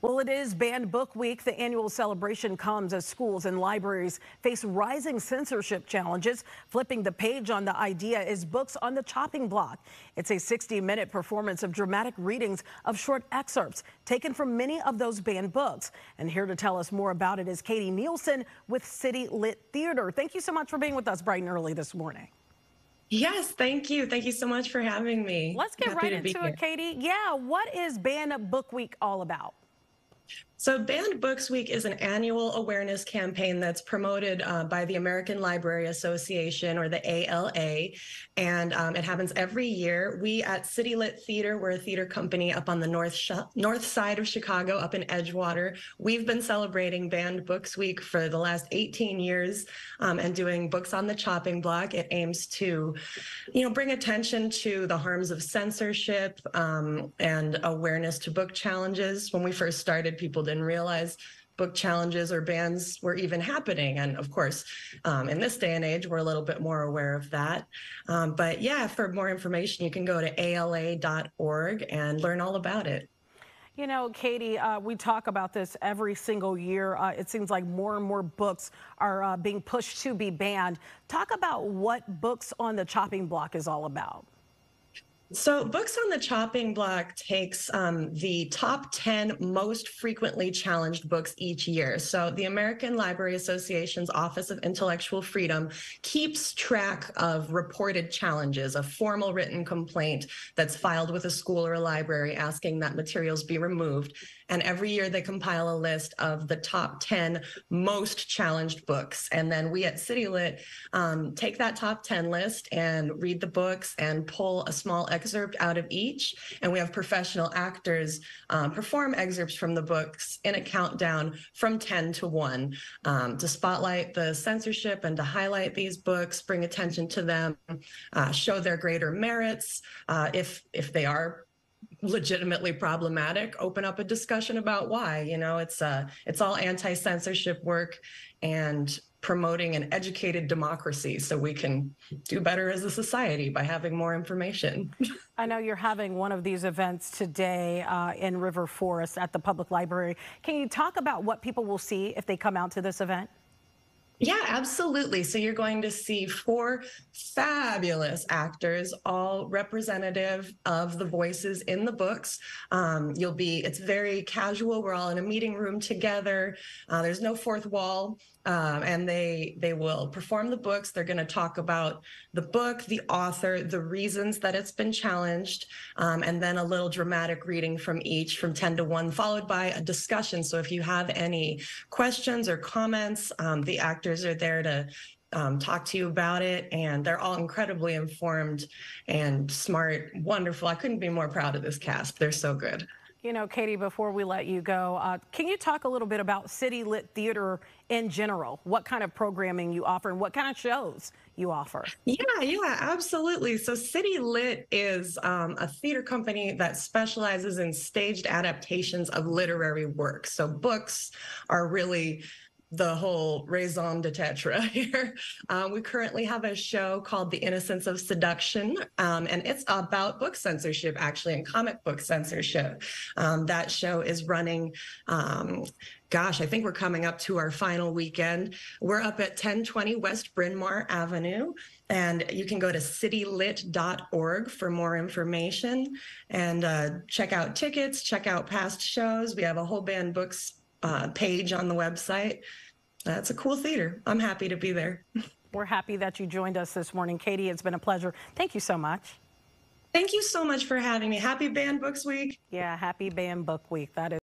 Well, it is Banned Book Week. The annual celebration comes as schools and libraries face rising censorship challenges. Flipping the page on the idea is Books on the Chopping Block. It's a 60 minute performance of dramatic readings of short excerpts taken from many of those banned books. And here to tell us more about it is Katie Nielsen with City Lit Theater. Thank you so much for being with us bright and early this morning. Yes, thank you. Thank you so much for having me. Let's get Happy right into it, Katie. Yeah, what is Banned Book Week all about? So, Banned Books Week is an annual awareness campaign that's promoted uh, by the American Library Association or the ALA, and um, it happens every year. We at City Lit Theater, we're a theater company up on the north sh- north side of Chicago, up in Edgewater. We've been celebrating Banned Books Week for the last 18 years um, and doing books on the chopping block. It aims to, you know, bring attention to the harms of censorship um, and awareness to book challenges. When we first started, people didn't realize book challenges or bans were even happening. And of course, um, in this day and age, we're a little bit more aware of that. Um, but yeah, for more information, you can go to ala.org and learn all about it. You know, Katie, uh, we talk about this every single year. Uh, it seems like more and more books are uh, being pushed to be banned. Talk about what Books on the Chopping Block is all about. So, Books on the Chopping Block takes um, the top 10 most frequently challenged books each year. So, the American Library Association's Office of Intellectual Freedom keeps track of reported challenges, a formal written complaint that's filed with a school or a library asking that materials be removed. And every year they compile a list of the top 10 most challenged books. And then we at City Lit um, take that top 10 list and read the books and pull a small excerpt out of each. And we have professional actors um, perform excerpts from the books in a countdown from 10 to 1 um, to spotlight the censorship and to highlight these books, bring attention to them, uh, show their greater merits uh, if if they are legitimately problematic open up a discussion about why you know it's uh it's all anti-censorship work and promoting an educated democracy so we can do better as a society by having more information. I know you're having one of these events today uh, in River Forest at the public library. Can you talk about what people will see if they come out to this event? Yeah, absolutely. So you're going to see four fabulous actors, all representative of the voices in the books. Um, you'll be, it's very casual. We're all in a meeting room together. Uh, there's no fourth wall. Um, and they they will perform the books. They're going to talk about the book, the author, the reasons that it's been challenged, um, and then a little dramatic reading from each from 10 to 1, followed by a discussion. So if you have any questions or comments, um, the actors are there to um, talk to you about it. And they're all incredibly informed and smart, wonderful. I couldn't be more proud of this cast. They're so good. You know, Katie, before we let you go, uh, can you talk a little bit about City Lit Theater in general? What kind of programming you offer and what kind of shows you offer? Yeah, yeah, absolutely. So City Lit is um, a theater company that specializes in staged adaptations of literary works. So books are really the whole raison d'etre here. Um, we currently have a show called The Innocence of Seduction, um, and it's about book censorship, actually, and comic book censorship. Um, that show is running. Um, gosh, I think we're coming up to our final weekend. We're up at 1020 West Bryn Mawr Avenue, and you can go to citylit.org for more information and uh, check out tickets, check out past shows. We have a whole banned books uh, page on the website. That's a cool theater. I'm happy to be there. We're happy that you joined us this morning. Katie, it's been a pleasure. Thank you so much. Thank you so much for having me. Happy Banned Books Week. Yeah, happy Banned Book Week. That is.